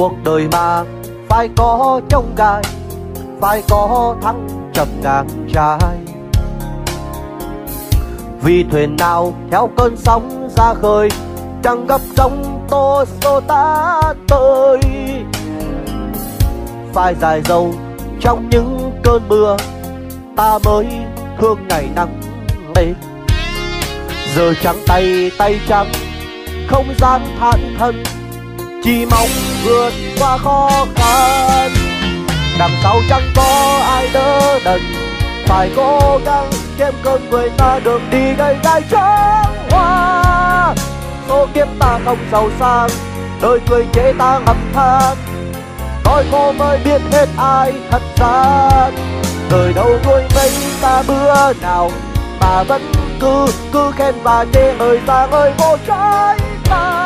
cuộc đời mà phải có trông gai, phải có thắng trầm ngang trái vì thuyền nào theo cơn sóng ra khơi, chẳng gặp trong tô xô ta tới. Phải dài dầu trong những cơn mưa, ta mới thương ngày nắng lên. Giờ trắng tay tay trắng, không gian than thân chỉ mong vượt qua khó khăn. Đằng sau chẳng có ai đỡ đần. Phải cố gắng kiếm cơn người ta đường đi gây gai trắng hoa. Số kiếp ta không giàu sang, đời cười chế ta ngầm than. Nói cô mới biết hết ai thật gian. Đời đâu nuôi mấy ta bữa nào, mà vẫn cứ cứ khen và chê ơi ta ơi, vô trái ta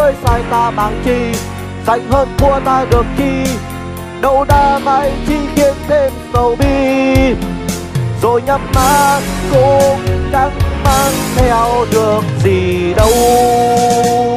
với sai ta bằng chi dành hơn thua ta được chi. Đâu đa mãi chi khiến thêm sầu bi. Rồi nhắm mắt cũng chẳng mang theo được gì đâu.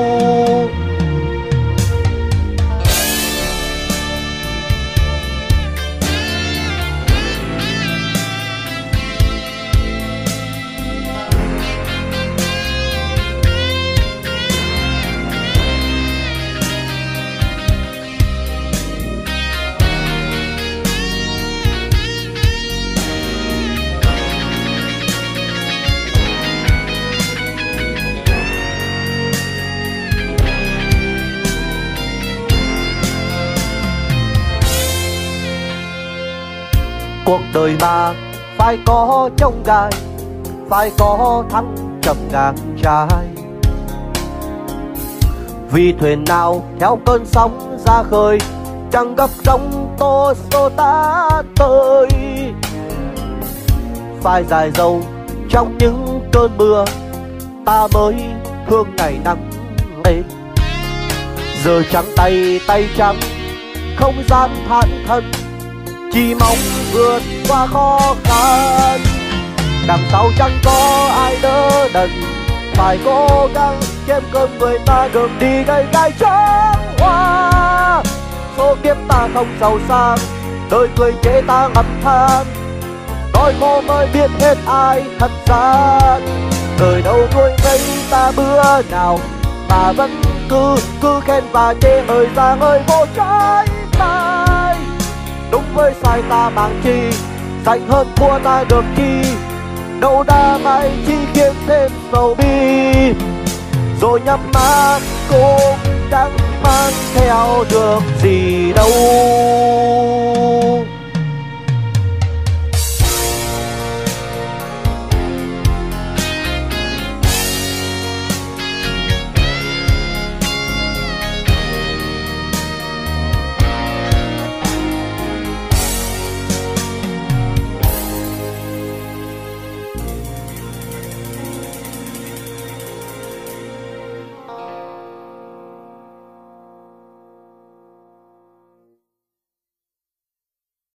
Cuộc đời mà phải có trông gai, phải có thắng trầm ngang trái vì thuyền nào theo cơn sóng ra khơi, chẳng gặp sóng tô xô ta tới phải dài dâu trong những cơn mưa, ta mới thương ngày nắng lên. Giờ trắng tay tay trắng, không gian than thân chỉ mong vượt qua khó khăn. Đằng sau chẳng có ai đỡ đần. Phải cố gắng kiếm cơm người ta đường đi gây gai trắng hoa. Số kiếp ta không giàu sang, đời cười chế ta ngập than. Đôi cô mới biết hết ai thật gian. Đời đâu nuôi ngây ta bữa nào mà vẫn cứ cứ khen và chê ơi ra ơi vô trái ta đúng với sai ta bằng chi, dành hơn thua ta được chi. Đâu đa mãi chi kiếm thêm sầu bi. Rồi nhắm mắt cũng chẳng mang theo được gì đâu.